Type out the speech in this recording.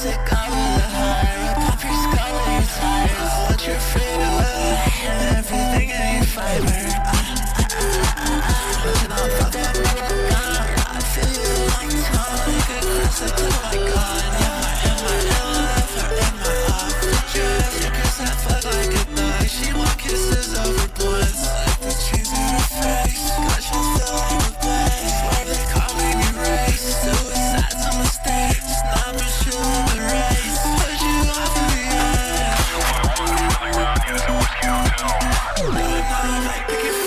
sick the high. Pop your skull and your tires your everything in your fiber. picket